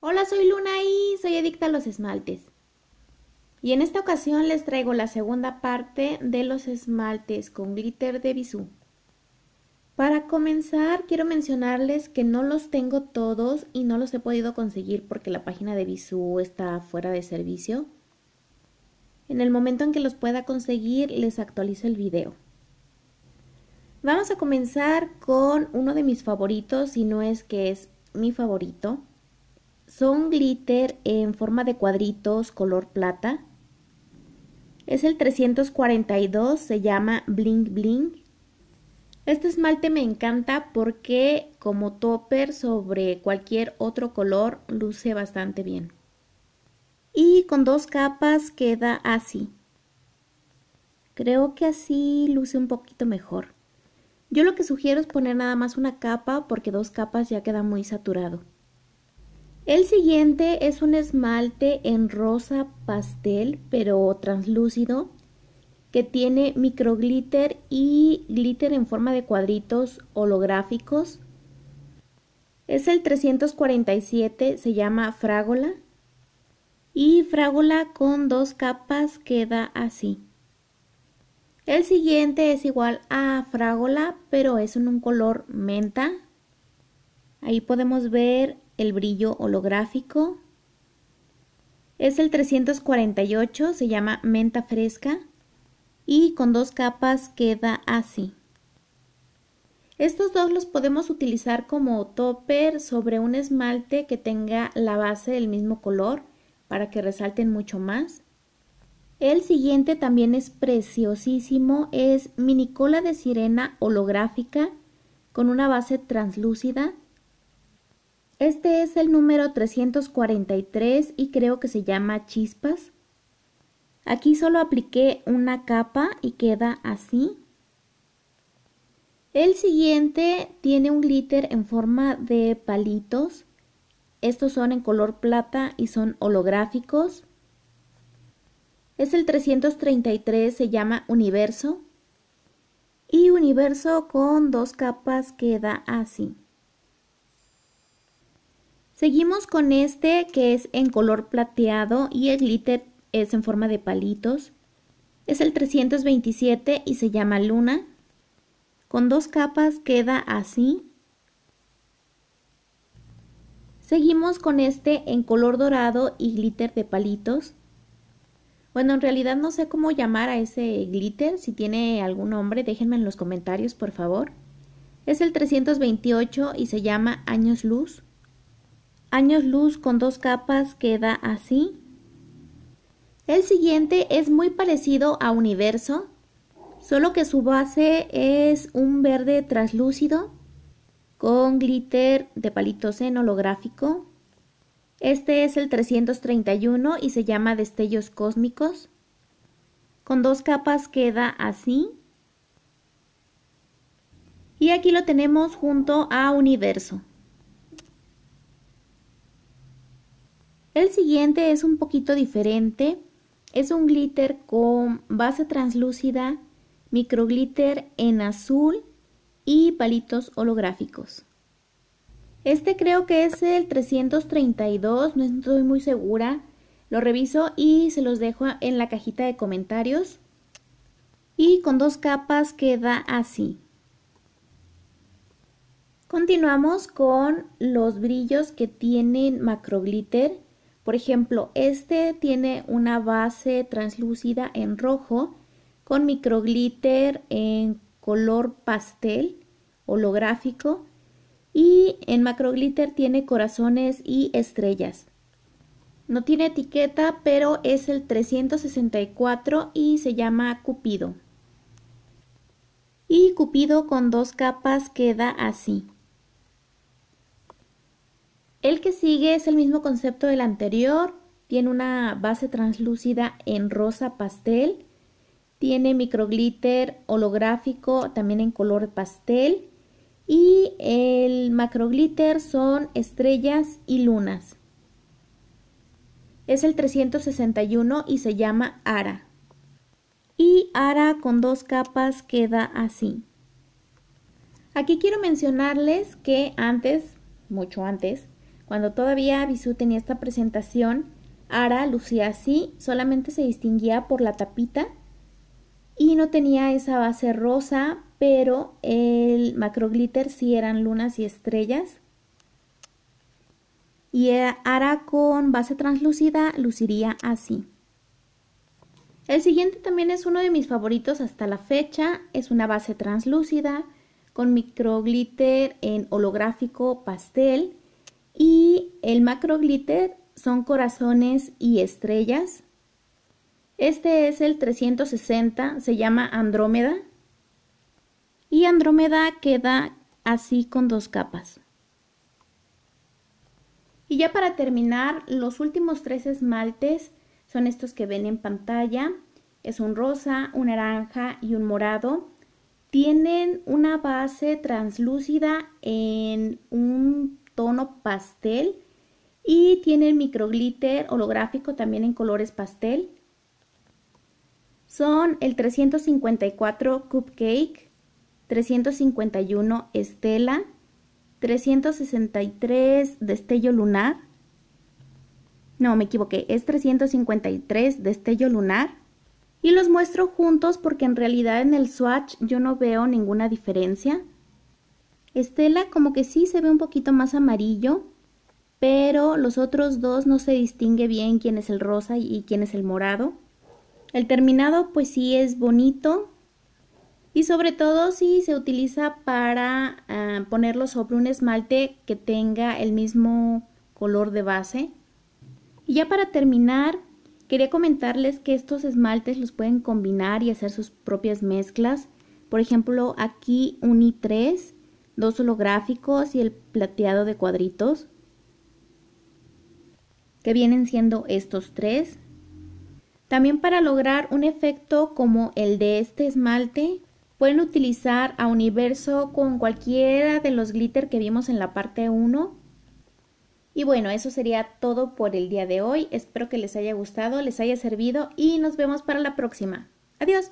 Hola, soy Luna y soy adicta a los esmaltes. Y en esta ocasión les traigo la segunda parte de los esmaltes con glitter de Bisú. Para comenzar, quiero mencionarles que no los tengo todos y no los he podido conseguir porque la página de Bisú está fuera de servicio. En el momento en que los pueda conseguir, les actualizo el video. Vamos a comenzar con uno de mis favoritos, si no es que es mi favorito. Son glitter en forma de cuadritos color plata. Es el 342, se llama Bling Bling. Este esmalte me encanta porque como topper sobre cualquier otro color luce bastante bien. Y con dos capas queda así. Creo que así luce un poquito mejor. Yo lo que sugiero es poner nada más una capa porque dos capas ya queda muy saturado. El siguiente es un esmalte en rosa pastel, pero translúcido, que tiene microglitter y glitter en forma de cuadritos holográficos. Es el 347, se llama Frágola. Y Frágola con dos capas queda así. El siguiente es igual a Frágola, pero es en un color menta. Ahí podemos ver el brillo holográfico. Es el 348, se llama menta fresca y con dos capas queda así. Estos dos los podemos utilizar como topper sobre un esmalte que tenga la base del mismo color para que resalten mucho más. El siguiente también es preciosísimo, es mini cola de sirena holográfica con una base translúcida este es el número 343 y creo que se llama chispas. Aquí solo apliqué una capa y queda así. El siguiente tiene un glitter en forma de palitos. Estos son en color plata y son holográficos. Es el 333, se llama Universo. Y Universo con dos capas queda así. Seguimos con este que es en color plateado y el glitter es en forma de palitos. Es el 327 y se llama Luna. Con dos capas queda así. Seguimos con este en color dorado y glitter de palitos. Bueno, en realidad no sé cómo llamar a ese glitter. Si tiene algún nombre, déjenme en los comentarios, por favor. Es el 328 y se llama Años Luz. Años luz con dos capas queda así. El siguiente es muy parecido a Universo, solo que su base es un verde translúcido con glitter de palitos en holográfico. Este es el 331 y se llama Destellos Cósmicos. Con dos capas queda así. Y aquí lo tenemos junto a Universo. El siguiente es un poquito diferente. Es un glitter con base translúcida, microglitter en azul y palitos holográficos. Este creo que es el 332, no estoy muy segura. Lo reviso y se los dejo en la cajita de comentarios. Y con dos capas queda así. Continuamos con los brillos que tienen macroglitter. Por ejemplo, este tiene una base translúcida en rojo con microglitter en color pastel holográfico y en macroglitter tiene corazones y estrellas. No tiene etiqueta, pero es el 364 y se llama Cupido. Y Cupido con dos capas queda así. El que sigue es el mismo concepto del anterior, tiene una base translúcida en rosa pastel, tiene microglitter holográfico también en color pastel y el macroglitter son estrellas y lunas. Es el 361 y se llama Ara. Y Ara con dos capas queda así. Aquí quiero mencionarles que antes, mucho antes, Cuando todavía Bisú tenía esta presentación, Ara lucía así, solamente se distinguía por la tapita y no tenía esa base rosa, pero el macro glitter sí eran lunas y estrellas. Y Ara con base translúcida luciría así. El siguiente también es uno de mis favoritos hasta la fecha. Es una base translúcida con micro glitter en holográfico pastel. Y el macro glitter son corazones y estrellas. Este es el 360, se llama Andrómeda. Y Andrómeda queda así con dos capas. Y ya para terminar, los últimos tres esmaltes son estos que ven en pantalla. Es un rosa, un naranja y un morado. Tienen una base translúcida en un tono pastel y tienen microglitter holográfico también en colores pastel. Son el 354 Cupcake, 351 Estela, 363 Destello Lunar, no, me equivoqué, es 353 destello lunar. Y los muestro juntos porque en realidad en el swatch yo no veo ninguna diferencia. Estela como que sí se ve un poquito más amarillo, pero los otros dos no se distingue bien quién es el rosa y quién es el morado. El terminado pues sí es bonito y sobre todo si se utiliza para ah, ponerlo sobre un esmalte que tenga el mismo color de base. Y ya para terminar, quería comentarles que estos esmaltes los pueden combinar y hacer sus propias mezclas. Por ejemplo, aquí Uni 3, dos holográficos y el plateado de cuadritos, que vienen siendo estos tres. También para lograr un efecto como el de este esmalte, pueden utilizar a Universo con cualquiera de los glitter que vimos en la parte 1 y bueno, eso sería todo por el día de hoy. Espero que les haya gustado, les haya servido y nos vemos para la próxima. Adiós.